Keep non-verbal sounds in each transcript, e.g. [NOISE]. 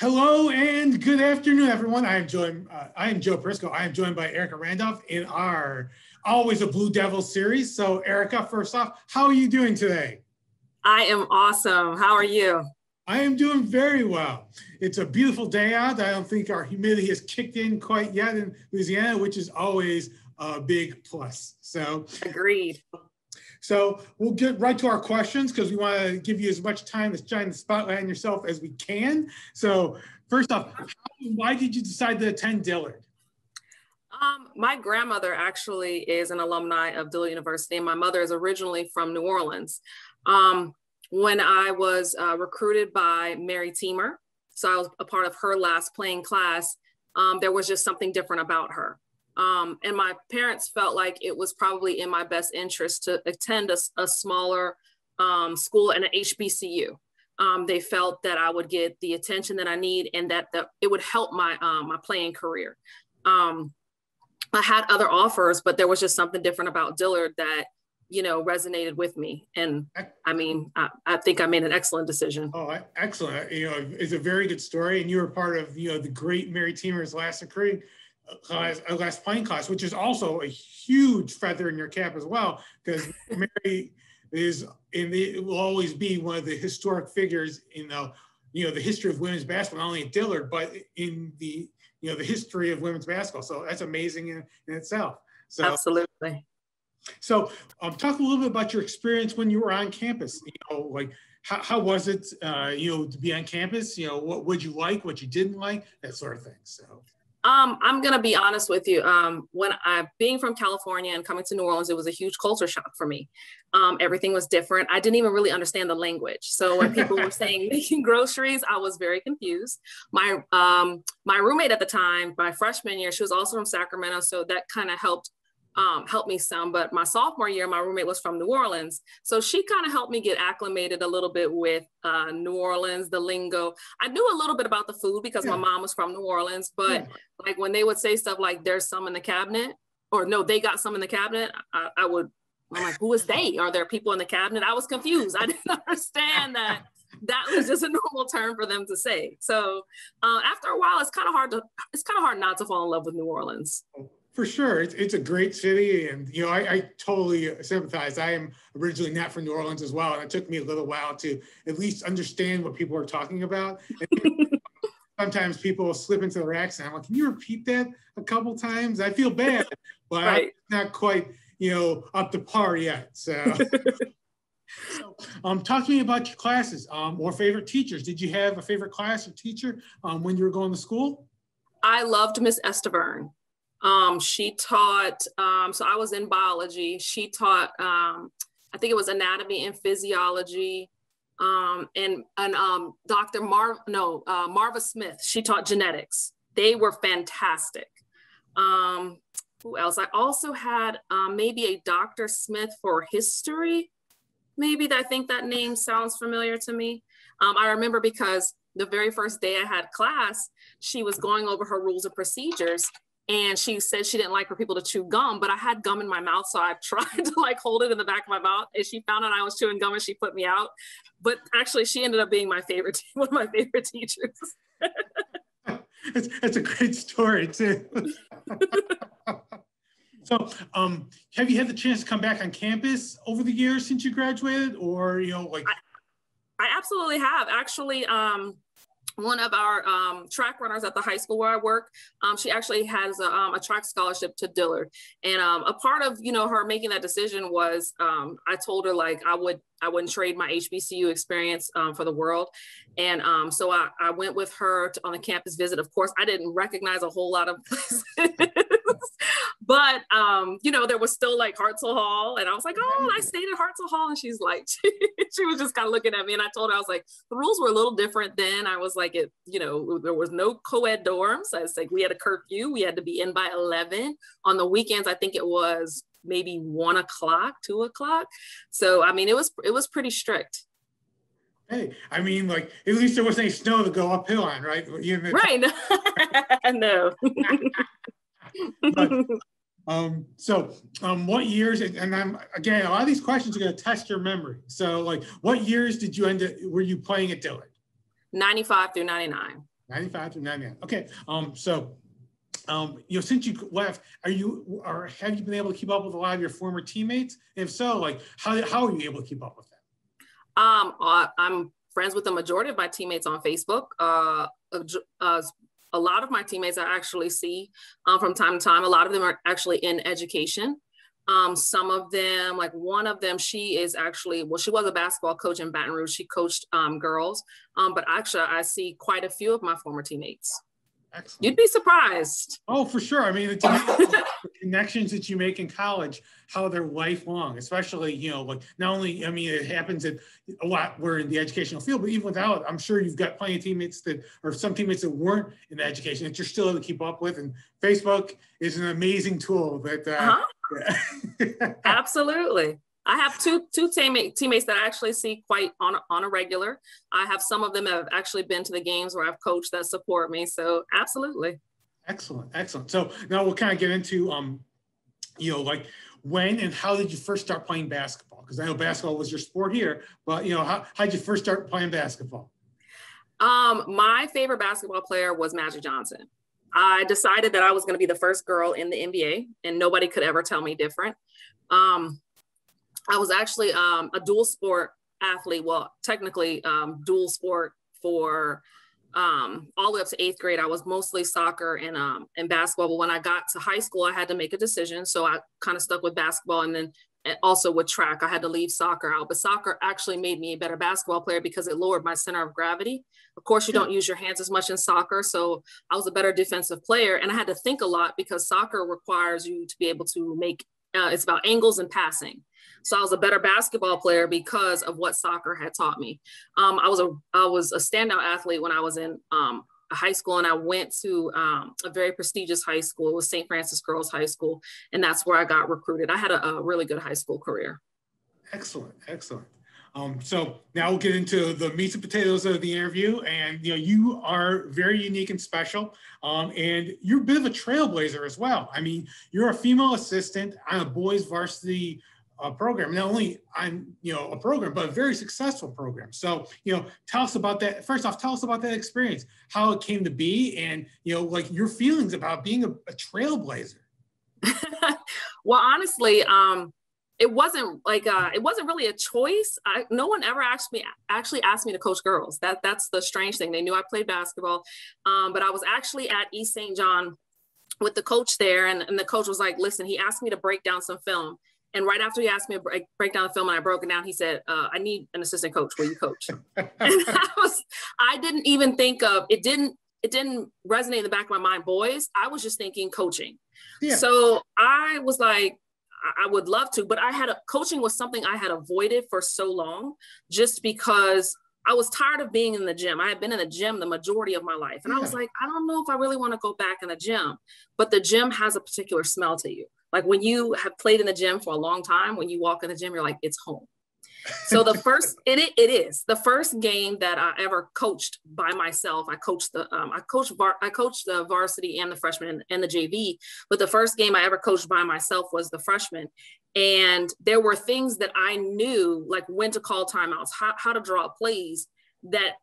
Hello and good afternoon, everyone. I am joined. Uh, I am Joe Prisco. I am joined by Erica Randolph in our always a Bleu Devil series. So, Erica, first off, how are you doing today? I am awesome. How are you? I am doing very well. It's a beautiful day out. I don't think our humidity has kicked in quite yet in Louisiana, which is always a big plus. So, agreed. So we'll get right to our questions because we want to give you as much time to shine the spotlight on yourself as we can. So first off, why did you decide to attend Dillard? Um, my grandmother actually is an alumni of Dillard University, and my mother is originally from New Orleans. Um, when I was uh, recruited by Mary Teamer, so I was a part of her last playing class, um, there was just something different about her. Um, and my parents felt like it was probably in my best interest to attend a, a smaller um, school and an HBCU. Um, they felt that I would get the attention that I need and that, that it would help my, um, my playing career. Um, I had other offers, but there was just something different about Dillard that, you know, resonated with me. And I mean, I, I think I made an excellent decision. Oh, excellent. You know, it's a very good story. And you were part of, you know, the great Mary Teamer's last recruiting class, a last playing class, which is also a huge feather in your cap as well, because [LAUGHS] Mary is and it will always be one of the historic figures in the you know the history of women's basketball, not only at Dillard, but in the you know the history of women's basketball. So that's amazing in, in itself. So absolutely. So um, talk a little bit about your experience when you were on campus. You know, like how, how was it, uh, you know, to be on campus? You know, what would you like, what you didn't like, that sort of thing. So um, I'm gonna be honest with you. Um, when I being from California and coming to New Orleans, it was a huge culture shock for me. Um, everything was different. I didn't even really understand the language. So when people were [LAUGHS] saying making groceries, I was very confused. My um, my roommate at the time, my freshman year, she was also from Sacramento, so that kind of helped um, helped me some. But my sophomore year, my roommate was from New Orleans. So she kind of helped me get acclimated a little bit with uh, New Orleans, the lingo. I knew a little bit about the food because yeah. my mom was from New Orleans. But yeah. like when they would say stuff like, there's some in the cabinet, or no, they got some in the cabinet, I, I would, I'm like, who is they? Are there people in the cabinet? I was confused. I [LAUGHS] didn't understand that that was just a normal term for them to say. So uh, after a while, it's kind of hard to it's kind of hard not to fall in love with New Orleans. For sure, it's, it's a great city, and you know I, I, totally sympathize. I am originally not from New Orleans as well, and it took me a little while to at least understand what people are talking about. [LAUGHS] sometimes people slip into their accent. I'm like, can you repeat that a couple times? I feel bad, but right. I'm not quite you know up to par yet. So. [LAUGHS] so, um, talk to me about your classes um, or favorite teachers. Did you have a favorite class or teacher um, when you were going to school? I loved Miss Esteverne. Um, she taught, um, so I was in biology. She taught, um, I think it was anatomy and physiology. Um, and and um, Dr. Mar, no, uh, Marva Smith, she taught genetics. They were fantastic. Um, who else? I also had um, maybe a Dr. Smith for history. Maybe I think that name sounds familiar to me. Um, I remember because the very first day I had class, she was going over her rules and procedures and she said she didn't like for people to chew gum, but I had gum in my mouth, so I [LAUGHS] tried to like hold it in the back of my mouth. And she found out I was chewing gum, and she put me out. But actually, she ended up being my favorite, [LAUGHS] one of my favorite teachers. it's, it's a great story too. so, um, have you had the chance to come back on campus over the years since you graduated, or you know, like? I, I absolutely have. Actually, um, one of our um, track runners at the high school where I work, um, she actually has a, um, a, track scholarship to Dillard. And um, a part of, you know, her making that decision was um, I told her like I would, I wouldn't trade my HBCU experience um, for the world. And so I, I went with her to, on a campus visit. Of course, I didn't recognize a whole lot of [LAUGHS] places. But um, you know, there was still like Hartzell Hall, and I was like, oh, I stayed at Hartzell Hall, and she's like, [LAUGHS] she was just kind of looking at me, and I told her I was like, the rules were a little different then. I was like, it, you know, there was no co-ed dorms. I was like, we had a curfew, we had to be in by eleven. On the weekends, I think it was maybe one o'clock, two o'clock. So I mean, it was it was pretty strict. Hey, I mean, like at least there wasn't any snow to go uphill on, right? Right. [LAUGHS] no. but, um, so um, what years, and I'm, again, a lot of these questions are going to test your memory. So like what years did you end up, were you playing at Dillard? 95 through 99. 95 through 99. Okay. Um, so um, you know, since you left, are you or have you been able to keep up with a lot of your former teammates? If so, like how, how are you able to keep up with them? Um, uh, I'm friends with the majority of my teammates on Facebook. Uh, uh, a lot of my teammates I actually see um, from time to time. A lot of them are actually in education. Um, some of them, like one of them, she is actually, well, she was a basketball coach in Baton Rouge. She coached um, girls, um, but actually, I see quite a few of my former teammates. Excellent. You'd be surprised. Oh, for sure. I mean, the connections that you make in college, how they're lifelong, especially, you know, like not only, I mean, it happens at a lot, we're in the educational field, but even without, I'm sure you've got plenty of teammates that, or some teammates that weren't in the education that you're still able to keep up with. And Facebook is an amazing tool that, uh, uh-huh. yeah. [LAUGHS] absolutely. I have two two teammate, teammates that I actually see quite on a, on a regular. I have some of them have actually been to the games where I've coached that support me. So absolutely. Excellent, excellent. So now we'll kind of get into um, you know, like when and how did you first start playing basketball? Because I know basketball was your sport here, but you know, how how did you first start playing basketball? Um, my favorite basketball player was Magic Johnson. I decided that I was going to be the first girl in the NBA, and nobody could ever tell me different. Um, I was actually um, a dual sport athlete. Well, technically um, dual sport for um, all the way up to eighth grade. I was mostly soccer and um, and basketball. But when I got to high school, I had to make a decision. So I kind of stuck with basketball and then also with track. I had to leave soccer out. But soccer actually made me a better basketball player because it lowered my center of gravity. Of course, you don't use your hands as much in soccer. So I was a better defensive player. And I had to think a lot because soccer requires you to be able to make uh, it's about angles and passing. So I was a better basketball player because of what soccer had taught me. Um, I was a I was a standout athlete when I was in um, high school, and I went to um, a very prestigious high school. It was St. Francis Girls High School, and that's where I got recruited. I had a, a really good high school career. Excellent, excellent. Um, so now we'll get into the meat and potatoes of the interview. And you know, you are very unique and special, um, and you're a bit of a trailblazer as well. I mean, you're a female assistant on a boys varsity uh, program. Not only I'm, you know a program, but a very successful program. So you know, tell us about that. First off, tell us about that experience, how it came to be, and you know, like your feelings about being a, a trailblazer. [LAUGHS] well, honestly, um, it wasn't like uh, it wasn't really a choice. I, no one ever asked me actually asked me to coach girls. That that's the strange thing. They knew I played basketball, um, but I was actually at East St. John with the coach there, and, and the coach was like, "Listen," he asked me to break down some film. And right after he asked me to break, break down the film and I broke it down, he said, uh, I need an assistant coach. Will you coach? [LAUGHS] and I was, I didn't even think of, it didn't, it didn't resonate in the back of my mind, boys. I was just thinking coaching. Yeah. So I was like, I would love to, but I had a coaching was something I had avoided for so long just because I was tired of being in the gym. I had been in the gym the majority of my life. And yeah. I was like, I don't know if I really want to go back in the gym. But the gym has a particular smell to you. Like when you have played in the gym for a long time, when you walk in the gym, you're like, it's home. So the [LAUGHS] first, it, it is the first game that I ever coached by myself. I coached the, um, I coached, var, I coached the varsity and the freshman and, and the JV, but the first game I ever coached by myself was the freshman. And there were things that I knew, like when to call timeouts, how, how to draw plays that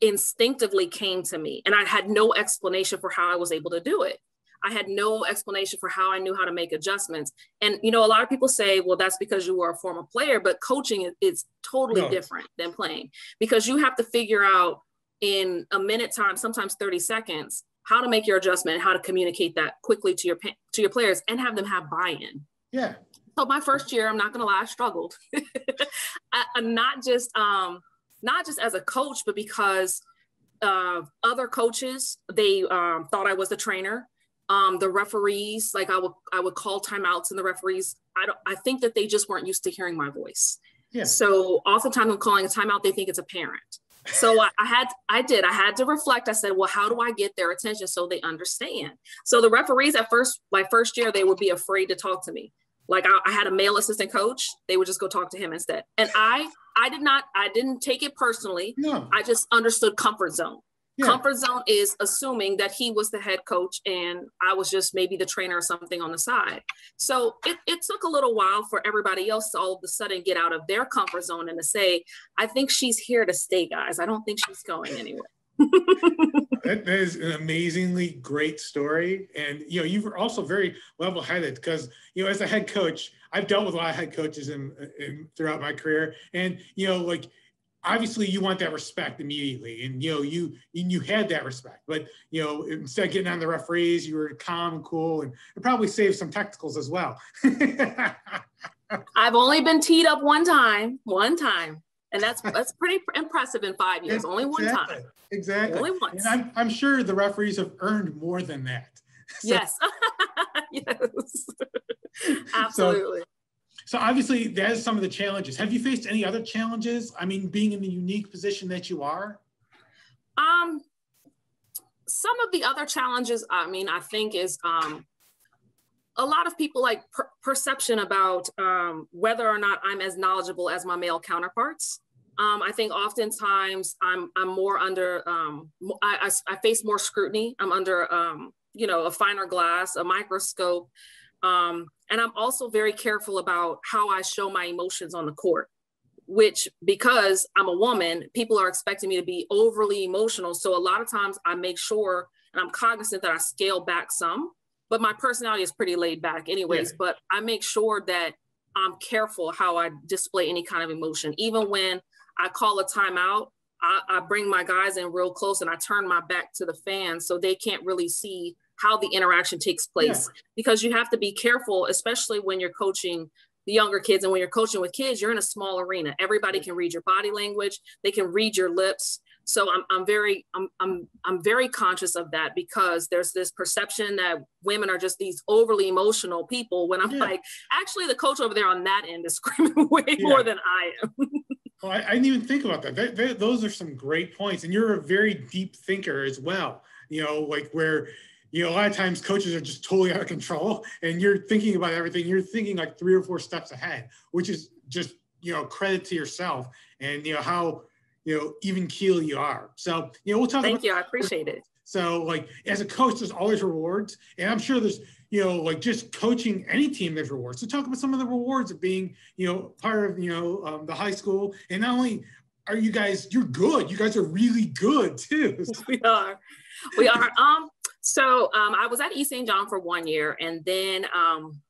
instinctively came to me. And I had no explanation for how I was able to do it. I had no explanation for how I knew how to make adjustments. And you know, a lot of people say, well, that's because you were a former player, but coaching is, totally no. different than playing because you have to figure out in a minute time, sometimes 30 seconds, how to make your adjustment, how to communicate that quickly to your to your players and have them have buy-in. Yeah. So my first year, I'm not gonna lie, I struggled. [LAUGHS] I, not just um, not just as a coach, but because uh, other coaches they um, thought I was the trainer um, the referees, like I would, I would call timeouts, and the referees, I don't, I think that they just weren't used to hearing my voice. Yeah. So oftentimes, I'm calling a timeout, they think it's a parent. So I, I, had, I did, I had to reflect. I said, well, how do I get their attention so they understand? So the referees at first, my first year, they would be afraid to talk to me. Like I, I had a male assistant coach, they would just go talk to him instead. And I, I did not, I didn't take it personally. No. I just understood comfort zone. Yeah. Comfort zone is assuming that he was the head coach and I was just maybe the trainer or something on the side. So it, it took a little while for everybody else to all of a sudden get out of their comfort zone and to say, I think she's here to stay, guys. I don't think she's going anywhere. [LAUGHS] that is an amazingly great story. And, you know, you were also very level headed because, you know, as a head coach, I've dealt with a lot of head coaches in, in, throughout my career. And, you know, like, obviously you want that respect immediately and you know you you had that respect but you know instead of getting on the referees you were calm and cool and it probably saved some technicals as well [LAUGHS] i've only been teed up one time one time and that's that's pretty [LAUGHS] impressive in five years. Only one exactly. time. Exactly. Only once. And I'm I'm sure the referees have earned more than that. [LAUGHS] So, yes. yes. Absolutely. So, so obviously that's some of the challenges. Have you faced any other challenges? I mean, being in the unique position that you are? Um some of the other challenges, I mean, I think is um a lot of people like per- perception about um, whether or not I'm as knowledgeable as my male counterparts. Um, I think oftentimes I'm I'm more under um, I, I, I, face more scrutiny. I'm under um, you know a finer glass, a microscope, um, and I'm also very careful about how I show my emotions on the court. Which because I'm a woman, people are expecting me to be overly emotional. So a lot of times I make sure and I'm cognizant that I scale back some but my personality is pretty laid back anyways yeah. but i make sure that i'm careful how i display any kind of emotion even when i call a timeout I, I bring my guys in real close and i turn my back to the fans so they can't really see how the interaction takes place yeah. because you have to be careful especially when you're coaching the younger kids and when you're coaching with kids you're in a small arena everybody can read your body language they can read your lips so I'm, I'm very I'm, I'm i'm very conscious of that because there's this perception that women are just these overly emotional people when i'm yeah. like actually the coach over there on that end is [LAUGHS] screaming way yeah. more than i am well, [LAUGHS] oh, I, I, didn't even think about that those are some great points and you're a very deep thinker as well you know like where you know a lot of times coaches are just totally out of control and you're thinking about everything you're thinking like three or four steps ahead which is just you know credit to yourself and you know how you know, even keel you are. So, you know, we'll talk Thank you. I appreciate it. So like as a coach, there's always rewards. And I'm sure there's, you know, like just coaching any team, there's rewards. So talk about some of the rewards of being, you know, part of, you know, um, the high school. And not only are you guys, you're good. You guys are really good too. [LAUGHS] we are. We are. Um, so um, I was at East St. John for one year and then um,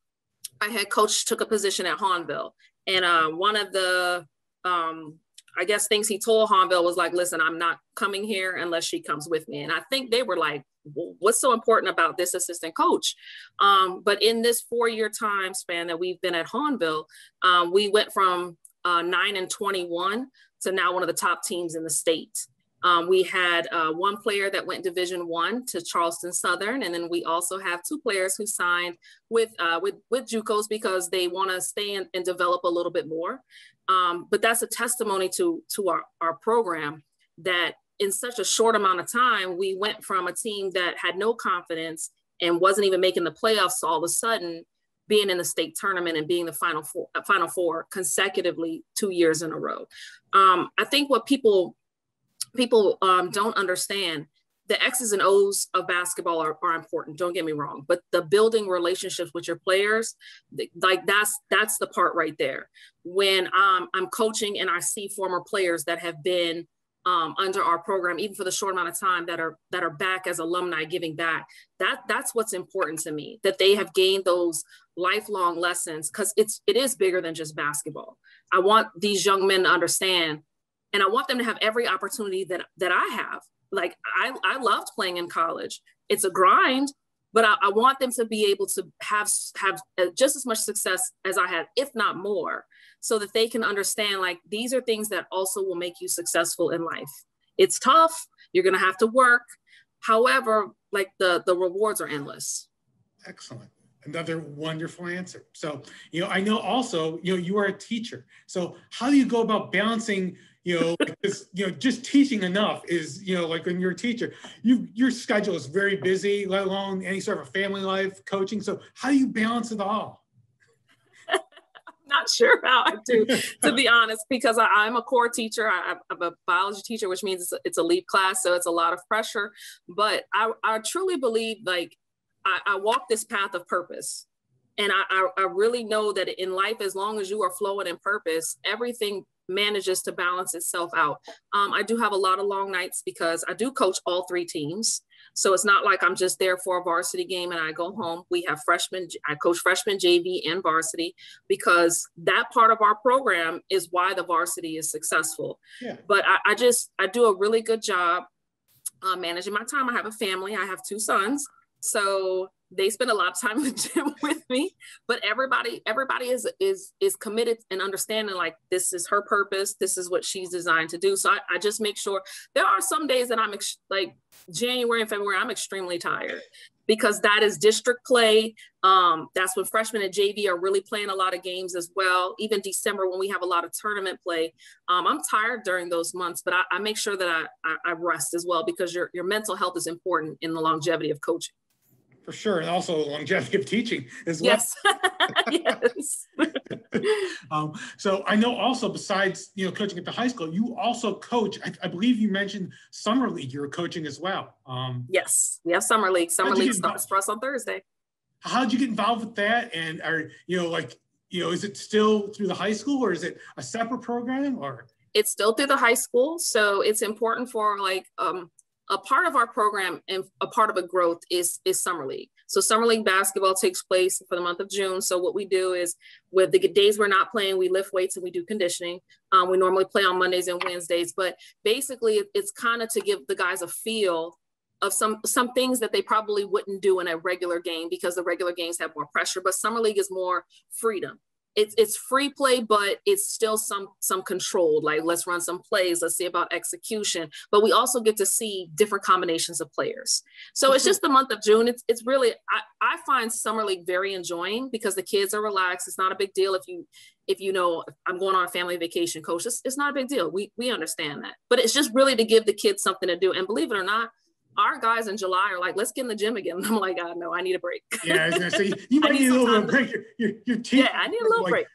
my head coach took a position at Hahnville. And uh, one of the um, I guess things he told Hahnville was like, listen, I'm not coming here unless she comes with me. And I think they were like, what's so important about this assistant coach? Um, but in this four year time span that we've been at Hahnville, um, we went from uh, nine and 21 to now one of the top teams in the state. Um, we had uh, one player that went Division One to Charleston Southern, and then we also have two players who signed with uh, with with JUCOs because they want to stay in, and develop a little bit more. Um, but that's a testimony to to our, our program that in such a short amount of time, we went from a team that had no confidence and wasn't even making the playoffs all of a sudden being in the state tournament and being the final four, final four consecutively two years in a row. Um, I think what people people um, don't understand the X's and O's of basketball are, are important. Don't get me wrong, but the building relationships with your players, like that's that's the part right there. When um, I'm coaching and I see former players that have been um, under our program, even for the short amount of time that are that are back as alumni giving back, that that's what's important to me. That they have gained those lifelong lessons because it's it is bigger than just basketball. I want these young men to understand and I want them to have every opportunity that that I have. Like I, I loved playing in college. It's a grind, but I, I want them to be able to have have uh, just as much success as I had, if not more, so that they can understand like these are things that also will make you successful in life. It's tough. You're gonna have to work. However, like the the rewards are endless. Excellent another wonderful answer. So, you know, I know also, you know, you are a teacher. So how do you go about balancing you know, because, you know, just teaching enough is, you know, like when you're a teacher, you your schedule is very busy, let alone any sort of a family life, coaching. So how do you balance it all? I'm [LAUGHS] not sure how I do, [LAUGHS] to be honest, because I, am a core teacher. I, am a biology teacher, which means it's a, it's a leap class, so it's a lot of pressure. But I, I truly believe, like, I, I walk this path of purpose, and I, I really know that in life, as long as you are flowing in purpose, everything manages to balance itself out. Um, I do have a lot of long nights because I do coach all three teams. So it's not like I'm just there for a varsity game and I go home. We have freshmen, I coach freshman, JV, and varsity because that part of our program is why the varsity is successful. Yeah. But I, I just, I do a really good job uh, managing my time. I have a family, I have two sons. So they spend a lot of time in the gym with me but everybody everybody is is is committed and understanding like this is her purpose this is what she's designed to do. So i, I just make sure there are some days that i'm ex- like january and february i'm extremely tired because that is district play. Um, that's when freshmen and jv are really playing a lot of games as well. Even december when we have a lot of tournament play um, i'm tired during those months but i, I make sure that I, I, rest as well because your, your mental health is important in the longevity of coaching for sure, and also longevity of teaching as well. Yes. [LAUGHS] yes. [LAUGHS] um, so I know also besides you know coaching at the high school, you also coach. I, I believe you mentioned summer league. You're coaching as well. Um, yes, we have summer league. Summer league starts for us on Thursday. How did you get involved with that? And are you know like you know is it still through the high school or is it a separate program or? It's still through the high school, so it's important for like um, a part of our program and a part of a growth is is summer league. So summer league basketball takes place for the month of June. So what we do is with the days we're not playing, we lift weights and we do conditioning. Um, we normally play on Mondays and Wednesdays, but basically it's kind of to give the guys a feel of some some things that they probably wouldn't do in a regular game because the regular games have more pressure. But summer league is more freedom it's it's free play, but it's still some some controlled. Like let's run some plays, let's see about execution. But we also get to see different combinations of players. So it's just the month of June. It's it's really I, I find summer league very enjoying because the kids are relaxed. It's not a big deal if you if you know I'm going on a family vacation, coach. It's, it's not a big deal. We we understand that. But it's just really to give the kids something to do. And believe it or not, our guys in July are like, let's get in the gym again. [LAUGHS] I'm like, God, no, I need a break. Yeah, I was gonna say [LAUGHS] you might need, need a little bit of break. Your, your, your team. Yeah, I need a little like, break.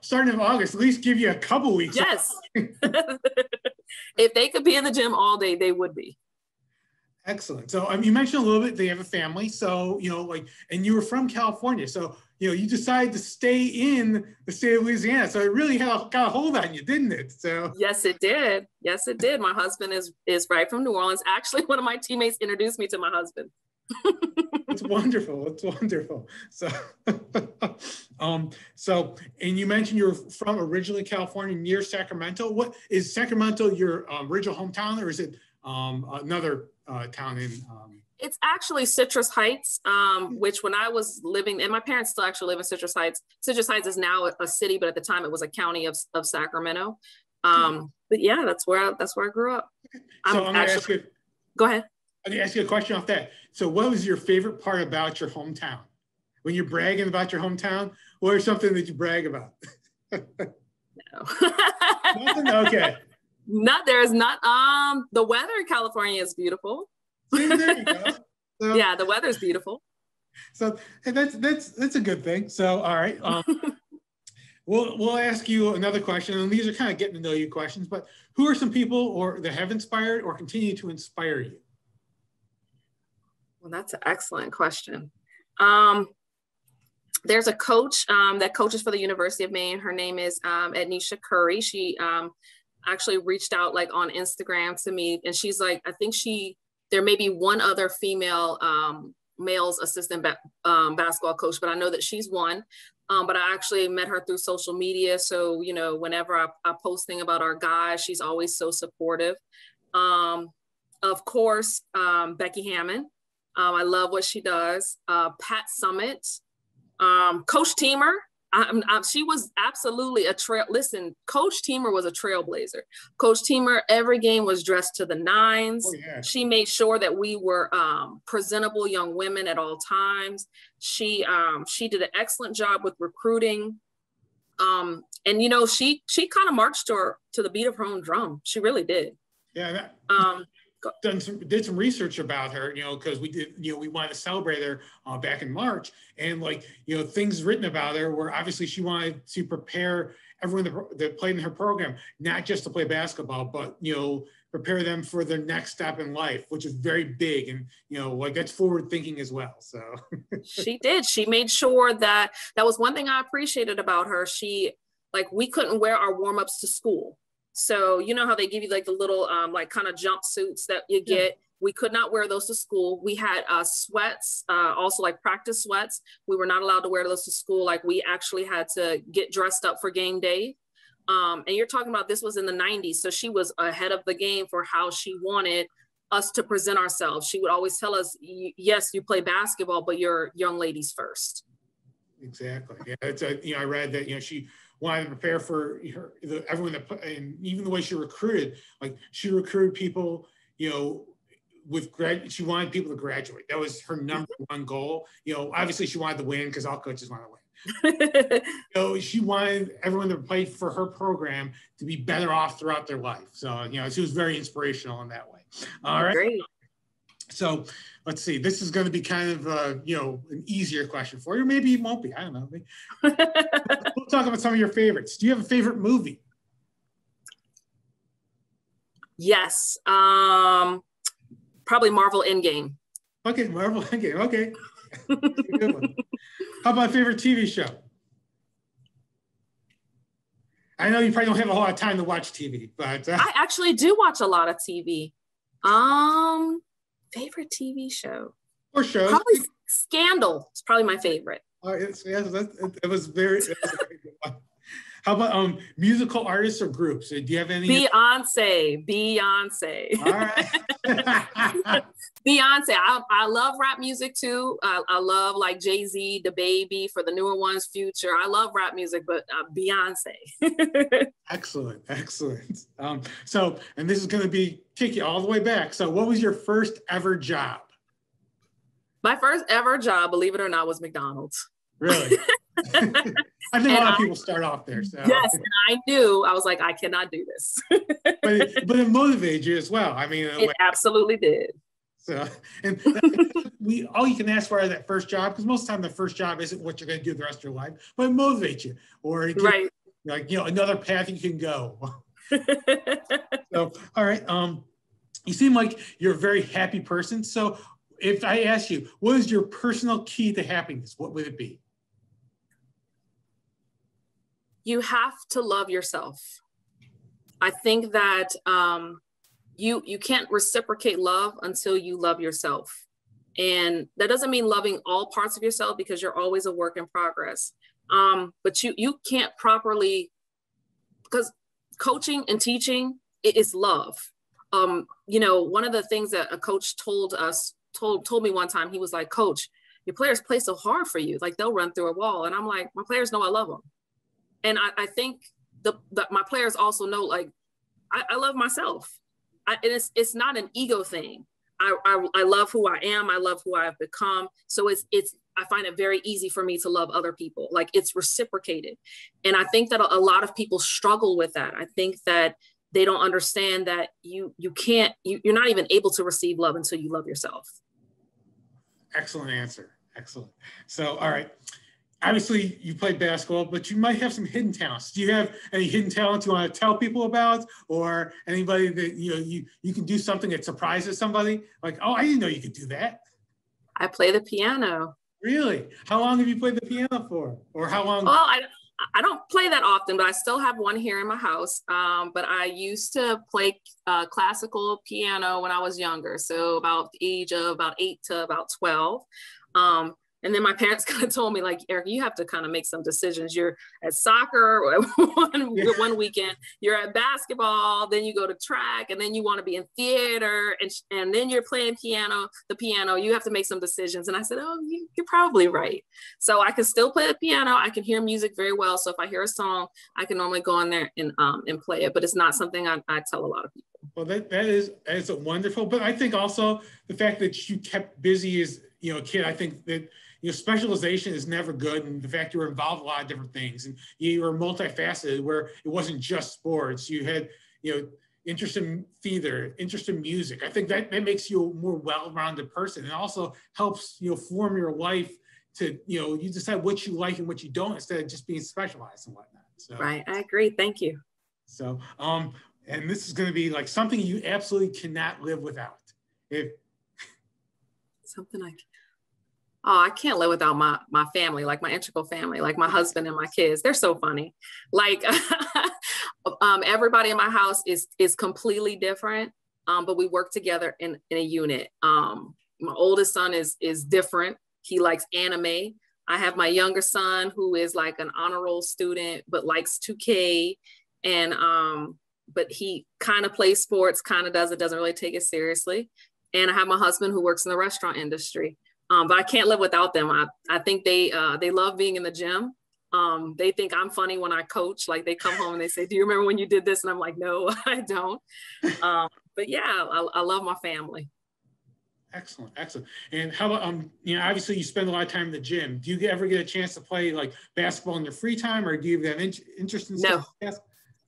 Starting in August, at least give you a couple weeks. Yes. [LAUGHS] if they could be in the gym all day, they would be. Excellent. So um, you mentioned a little bit they have a family. So you know, like, and you were from California. So you know, you decided to stay in the state of Louisiana. So it really got a hold on you, didn't it? So yes, it did. Yes, it did. My husband is is right from New Orleans. Actually, [LAUGHS] one of my teammates introduced me to my husband. [LAUGHS] it's wonderful. It's wonderful. So, [LAUGHS] um, so, and you mentioned you're from originally California, near Sacramento. What is Sacramento your um, original hometown, or is it um, another uh, town in? Um, it's actually Citrus Heights, um, which when I was living, and my parents still actually live in Citrus Heights. Citrus Heights is now a, city, but at the time it was a county of, of Sacramento. Um, but yeah, that's where I, that's where I grew up. So I'm, I'm actually, ask you, go ahead. I'm gonna ask you a question off that. So, what was your favorite part about your hometown? When you're bragging about your hometown, what is something that you brag about? [LAUGHS] no. [LAUGHS] Nothing? Okay. Not there is not. Um, the weather in California is beautiful. See, there you go. [LAUGHS] So, yeah, the weather's beautiful. So that's that's that's a good thing. So all right. Um, [LAUGHS] we'll we'll ask you another question, and these are kind of getting to know you questions. But who are some people or that have inspired or continue to inspire you? Well, that's an excellent question. Um, there's a coach um, that coaches for the University of Maine. Her name is um, Ednisha Curry. She um, actually reached out like on Instagram to me, and she's like, I think she there may be one other female um, males assistant ba- um, basketball coach, but I know that she's one. Um, but I actually met her through social media. So, you know, whenever I, I thing about our guys, she's always so supportive. Um, of course, um, Becky Hammon. Um, I love what she does. Uh, Pat Summitt, um, Coach Teamer. I, I, she was absolutely a trail. Listen, Coach Teamer was a trailblazer. Coach Teamer, every game was dressed to the nines. Oh, yeah. She made sure that we were um, presentable young women at all times. She um, she did an excellent job with recruiting. Um, and you know, she she kind of marched to her to the beat of her own drum. She really did. Yeah. That, um, done some did some research about her you know because we did you know we wanted to celebrate her uh, back in march. And like you know things written about her were obviously she wanted to prepare everyone that, that played in her program not just to play basketball but you know prepare them for their next step in life which is very big and you know like that's forward thinking as well so. [LAUGHS] She did. She made sure that that was one thing i appreciated about her. She like we couldn't wear our warm-ups to school. So you know how they give you like the little um, like kind of jumpsuits that you get. Yeah. We could not wear those to school. We had uh, sweats, uh, also like practice sweats. We were not allowed to wear those to school. Like we actually had to get dressed up for game day. Um, and you're talking about this was in the 90s. So she was ahead of the game for how she wanted us to present ourselves. She would always tell us, yes, you play basketball, but you're young ladies first. Exactly. Yeah. It's a, you know, I read that, you know, she wanted to prepare for her, the, everyone that, and even the way she recruited, like she recruited people, you know, with grad, she wanted people to graduate. That was her number mm-hmm. one goal. You know, obviously she wanted to win because all coaches want to win. [LAUGHS] you know, she wanted everyone to play for her program to be better off throughout their life. So, you know, she was very inspirational in that way. All right. Great. So let's see. This is going to be kind of, uh, you know, an easier question for you. Maybe it won't be. I don't know. [LAUGHS] we'll talk about some of your favorites. Do you have a favorite movie? Yes. Um, probably Marvel Endgame. Okay, Marvel Endgame. Okay. [LAUGHS] Good one. How about favorite TV show? I know you probably don't have a lot of time to watch TV, but uh, I actually do watch a lot of TV. Um, favorite TV show or show? Probably Scandal. It's probably my favorite. Oh, it's, yes, it, it was very. It was very How about um musical artists or groups? Do you have any? Beyonce, Beyonce. All right. [LAUGHS] Beyonce. I, I love rap music too. I, I love like Jay Z, DaBaby for the newer ones, Future. I love rap music, but uh, Beyonce. [LAUGHS] excellent, excellent. Um, so, and this is going to be take you all the way back. So, what was your first ever job? My first ever job, believe it or not, was McDonald's. Really? [LAUGHS] I think and a lot of people start off there. So. Yes, and I knew I was like, I cannot do this. [LAUGHS] but it, but it motivated you as well. I mean, uh, it absolutely did. So, and [LAUGHS] we all you can ask for is that first job because most of the time the first job isn't what you're going to do the rest of your life, but it motivates you or it right. like you know another path you can go. [LAUGHS] so, all right. Um, you seem like you're a very happy person. So, if I ask you, what is your personal key to happiness? What would it be? You have to love yourself. I think that um, you you can't reciprocate love until you love yourself and that doesn't mean loving all parts of yourself because you're always a work in progress um, but you you can't properly because coaching and teaching it is love um, you know one of the things that a coach told us told told me one time he was like coach your players play so hard for you like they'll run through a wall and i'm like my players know i love them and i, I think the, the my players also know like I, I love myself I, and it's it's not an ego thing. I, I, I love who I am. I love who I've become. So it's it's I find it very easy for me to love other people. Like it's reciprocated, and I think that a, lot of people struggle with that. I think that they don't understand that you you can't you, you're not even able to receive love until you love yourself. Excellent answer. Excellent. So all right obviously you played basketball, but you might have some hidden talents. Do you have any hidden talents you want to tell people about, or anybody that you know you you can do something that surprises somebody? Like, oh, I didn't know you could do that. I play the piano. Really? How long have you played the piano for, or how long? Well, I. I don't play that often, but I still have one here in my house. Um, but I used to play uh, classical piano when I was younger, so about the age of about eight to about twelve. Um, and then my parents [LAUGHS] kind of told me, like, Eric, you have to kind of make some decisions. You're at soccer [LAUGHS] one, yeah. one weekend, you're at basketball, then you go to track, and then you want to be in theater, and, and then you're playing piano, the piano. You have to make some decisions. And I said, Oh, you, you're probably right. So I can still play the piano. I can hear music very well. So if I hear a song, I can normally go on there and um, and play it. But it's not something I, I tell a lot of people. Well, that, that is that is wonderful. But I think also the fact that you kept busy as you know a kid, I think that you know, specialization is never good. And the fact you were involved in a lot of different things and you were multifaceted where it wasn't just sports. You had, you know, interest in theater, interest in music. I think that, that makes you a more well-rounded person and also helps, you know, form your life to, you know, you decide what you like and what you don't instead of just being specialized and whatnot. So, right. I agree. Thank you. So, um, and this is going to be like something you absolutely cannot live without. If something I Oh, I can't live without my my family, like my integral family, like my husband and my kids. They're so funny. Like [LAUGHS] um, everybody in my house is is completely different, um, but we work together in, in a unit. Um, my oldest son is is different. He likes anime. I have my younger son who is like an honor roll student, but likes 2K, and um, but he kind of plays sports, kind of does it, doesn't really take it seriously. And I have my husband who works in the restaurant industry. Um, but I can't live without them. I, I think they uh, they love being in the gym. Um, they think I'm funny when I coach. Like they come home and they say, "Do you remember when you did this?" And I'm like, "No, [LAUGHS] I don't." [LAUGHS] Um, but yeah, I, I, love my family. Excellent, excellent. And how about um, you know, obviously you spend a lot of time in the gym. Do you ever get a chance to play like basketball in your free time, or do you have in- interest in no.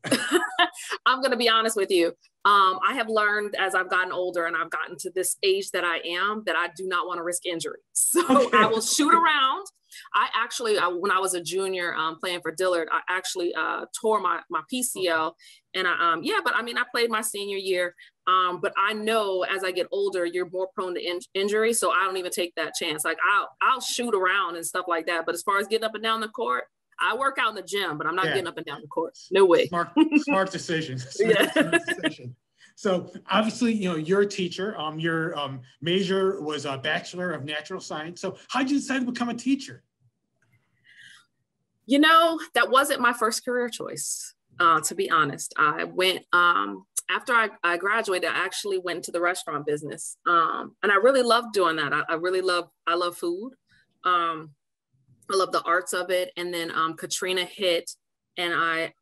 [LAUGHS] I'm going to be honest with you. Um, I have learned as I've gotten older and I've gotten to this age that I am that I do not want to risk injury. [LAUGHS] So okay. I will shoot [LAUGHS] around. I actually, I, when I was a junior um, playing for Dillard, I actually uh, tore my, my PCL. And I, um, yeah, but I mean, I played my senior year. Um, but I know as I get older, you're more prone to in- injury. So I don't even take that chance. Like I'll, I'll shoot around and stuff like that. But as far as getting up and down the court, I work out in the gym, but I'm not yeah. getting up and down the court. No way. Smart, [LAUGHS] smart decision. Smart, yeah. Smart decision. So obviously, you know, you're a teacher. Um, your um, major was a Bachelor of Natural Science. So how'd you decide to become a teacher? You know, that wasn't my first career choice, uh, to be honest. I went, um, after I, I, graduated, I actually went into the restaurant business. Um, and I really loved doing that. I, I really love, I love food. Um, I love the arts of it. And then um, Katrina hit, and I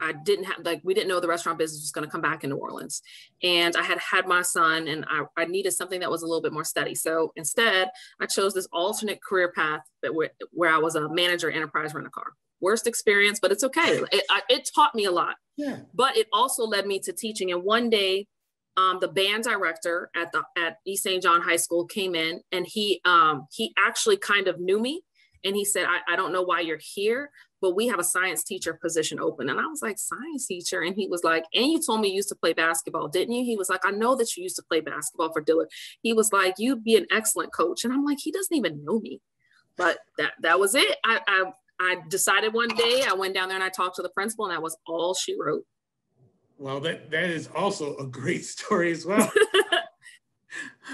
I didn't have like we didn't know the restaurant business was going to come back in New Orleans, and I had had my son, and I, I needed something that was a little bit more steady. So instead, I chose this alternate career path that where, where I was a manager enterprise rent a car. Worst experience, but it's okay. It, I, it taught me a lot. Yeah. But it also led me to teaching. And one day, um, the band director at the at East St. John High School came in, and he um, he actually kind of knew me and he said, I, I don't know why you're here, but we have a science teacher position open. And I was like, science teacher? And he was like, and you told me you used to play basketball, didn't you? He was like, I know that you used to play basketball for Dillard. He was like, you'd be an excellent coach. And I'm like, he doesn't even know me. But that that was it. I, I I decided one day, I went down there and I talked to the principal, and that was all she wrote. Well, that that is also a great story as well. [LAUGHS]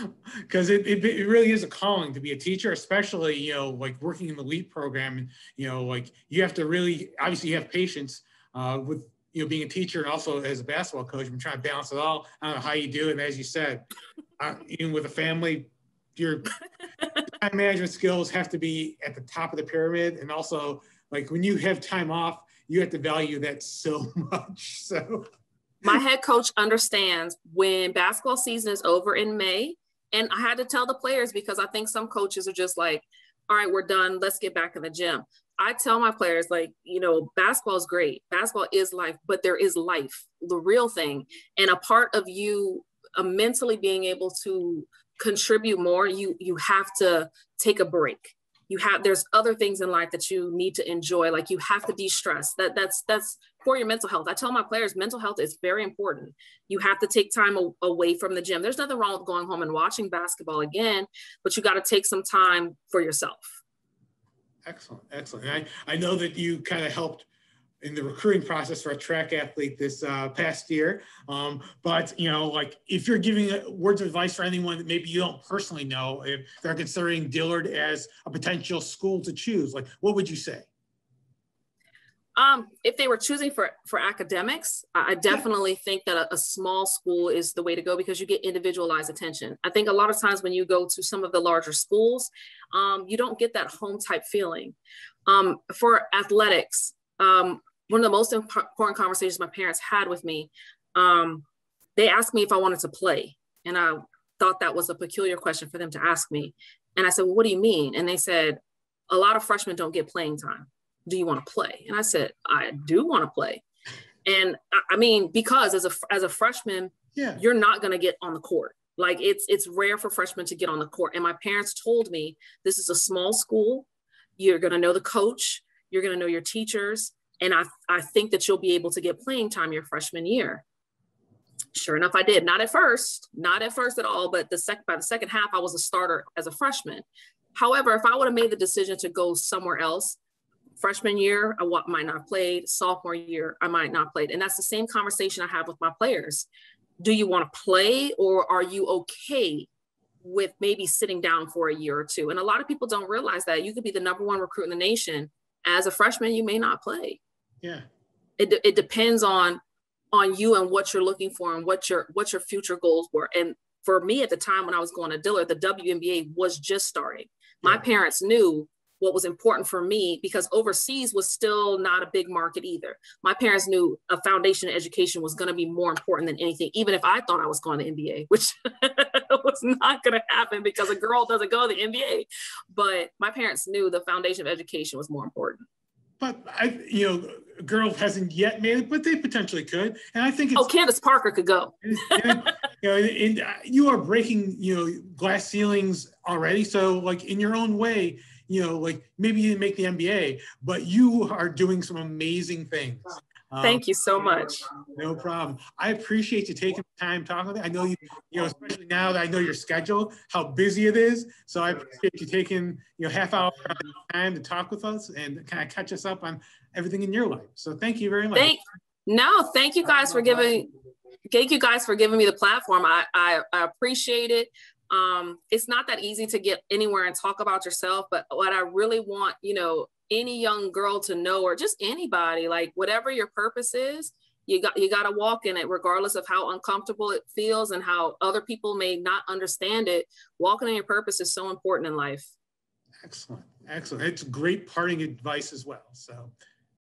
[LAUGHS] because it, it, it, really is a calling to be a teacher especially you know like working in the leap program and you know like you have to really obviously you have patience uh, with you know being a teacher and also as a basketball coach i'm trying to balance it all i don't know how you do it and as you said uh, even with a family your [LAUGHS] time management skills have to be at the top of the pyramid and also like when you have time off you have to value that so [LAUGHS] much so my head coach understands when basketball season is over in May. And I had to tell the players because I think some coaches are just like, all right, we're done. Let's get back in the gym. I tell my players, like, you know, basketball is great. Basketball is life, but there is life, the real thing. And a part of you uh, mentally being able to contribute more, you you have to take a break. You have there's other things in life that you need to enjoy. Like you have to de-stress. That that's that's for your mental health. I tell my players mental health is very important. You have to take time away from the gym. There's nothing wrong with going home and watching basketball again, but you got to take some time for yourself. Excellent, excellent. I, I know that you kind of helped in the recruiting process for a track athlete this uh, past year. Um, but you know, like if you're giving words of advice for anyone that maybe you don't personally know, if they're considering Dillard as a potential school to choose, like what would you say? Um, if they were choosing for for academics, I definitely think that a, a, small school is the way to go because you get individualized attention. I think a lot of times when you go to some of the larger schools, um, you don't get that home type feeling. Um, for athletics, um, one of the most important conversations my parents had with me, um, they asked me if I wanted to play, and I thought that was a peculiar question for them to ask me. And I said, "Well, what do you mean?" And they said, "A lot of freshmen don't get playing time." Do you want to play? And I said, I do want to play. And I mean, because as a as a freshman, yeah. you're not going to get on the court. Like it's it's rare for freshmen to get on the court. And my parents told me this is a small school. You're going to know the coach. You're going to know your teachers. And I I think that you'll be able to get playing time your freshman year. Sure enough, I did. Not at first, not at first at all. But the second by the second half, I was a starter as a freshman. However, if I would have made the decision to go somewhere else, freshman year, I might not have played. Sophomore year, I might not have played. And that's the same conversation I have with my players. Do you want to play or are you okay with maybe sitting down for a year or two? And a lot of people don't realize that you could be the number one recruit in the nation. As a freshman, you may not play. Yeah. It, it depends on on you and what you're looking for and what your what your future goals were. And for me at the time when I was going to Dillard, the WNBA was just starting. My parents knew what was important for me because overseas was still not a big market either. My parents knew a foundation education was going to be more important than anything, even if I thought I was going to NBA, [LAUGHS] which [LAUGHS] was not going to happen because a girl doesn't go to the NBA. But my parents knew the foundation of education was more important. But I, you know, a girl hasn't yet made it, but they potentially could. And I think it's, oh, Candace Parker could go. [LAUGHS] and, and, you know, and, uh, you are breaking, you know, glass ceilings already. So, like in your own way, you know, like maybe you didn't make the NBA, but you are doing some amazing things. Thank um, you so much. No problem. I appreciate you taking the time talking. I know you, you know, especially now that I know your schedule, how busy it is. So I appreciate you taking, you know, half hour time to talk with us and kind of catch us up on everything in your life. So thank you very much. Thank, no, thank you guys for giving, thank you guys for giving me the platform. I, I, I appreciate it um, it's not that easy to get anywhere and talk about yourself but what i really want you know any young girl to know or just anybody like whatever your purpose is you got you got to walk in it regardless of how uncomfortable it feels and how other people may not understand it. Walking in your purpose is so important in life. Excellent. Excellent. It's great parting advice as well. So